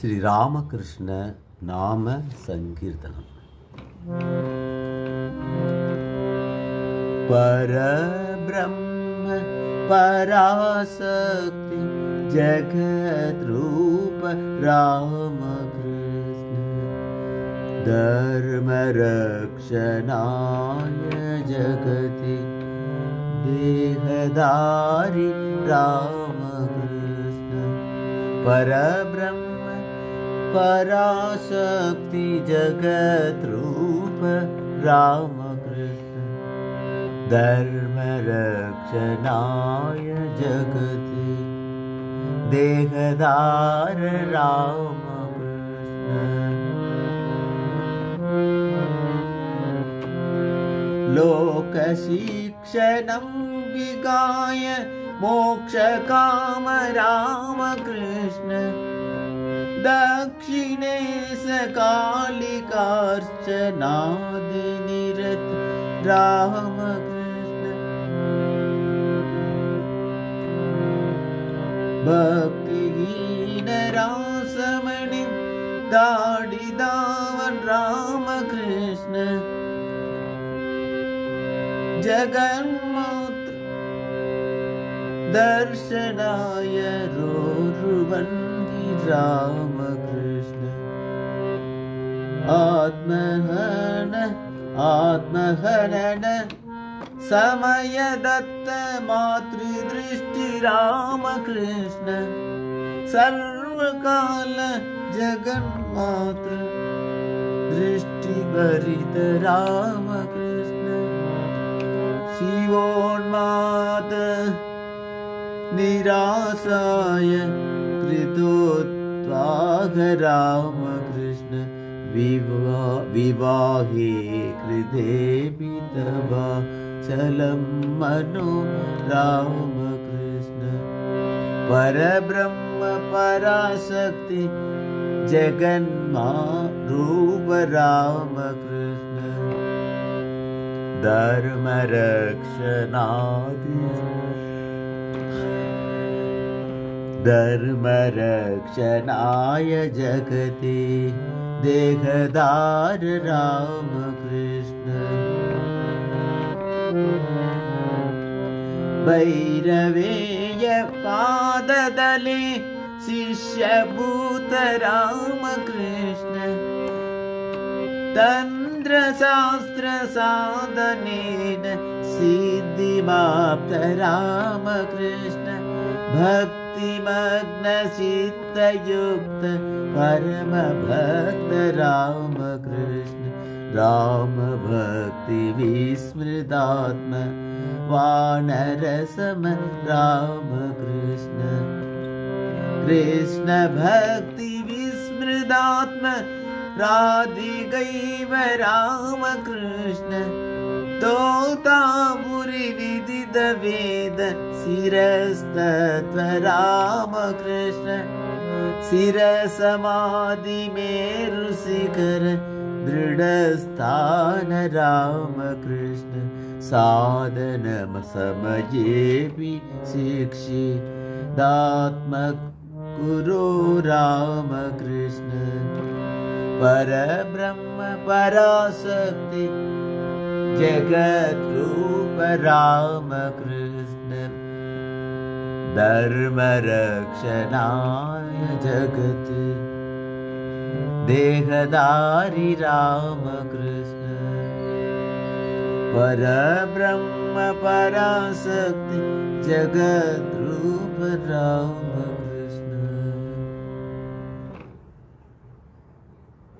श्रीरामकृष्ण नाम सङ्कीर्तनम् परब्रह्म पराशक्ति जगद्रूप रामकृष्ण। धर्मरक्षणाय जगति देहदारि रामकृष्ण परब्रह्म पराशक्ति जगद्रूप रामकृष्ण धर्मरक्षणाय जगति देहदार रामकृष्ण लोकशिक्षणं विगाय मोक्षकाम रामकृष्ण दक्षिणे सकालिकार्चनादिनिरत रामकृष्ण। भक्तिहीनरासमणि दाडिदावन् रामकृष्ण जगन्मात्र दर्शनाय रोरुवन्ति रामकृष्ण आत्महन आत्महनन समयदत्त मातृदृष्टि रामकृष्ण सर्वकाल जगन्मातृ दृष्टिभरित रामकृष्ण निरासाय कृतोत्वाग रामकृष्ण विवा विवाहे कृते पितवा चलं मनो रामकृष्ण। परब्रह्म पराशक्ति जगन्मा रूप रामकृष्ण धर्मरक्षणादि। धर्मरक्षणाय जगति देहदार रामकृष्ण। भैरवेय पाददले शिष्यभूत रामकृष्ण। तन्त्रशास्त्रसाधनेन सिद्धिमाप्त रामकृष्ण भक्तिमग्नचित्तयुक्त परमभक्त रामकृष्ण रामभक्तिविस्मृतात्म वानरसम रामकृष्ण कृष्णभक्तिविस्मृतात्म राधिगैव रामकृष्ण विदितवेद शिरस्तत्व रामकृष्ण शिरसमाधिमेरुशिखर दृढस्थान रामकृष्ण साधनमसमयेऽपि शिक्षि दात्मक गुरो रामकृष्ण परब्रह्म पराशक्ति जगद्रूप रामकृष्ण धर्मरक्षणाय जगत् देहदारि रामकृष्ण। परब्रह्म पराशक्ति जगद्रूप राम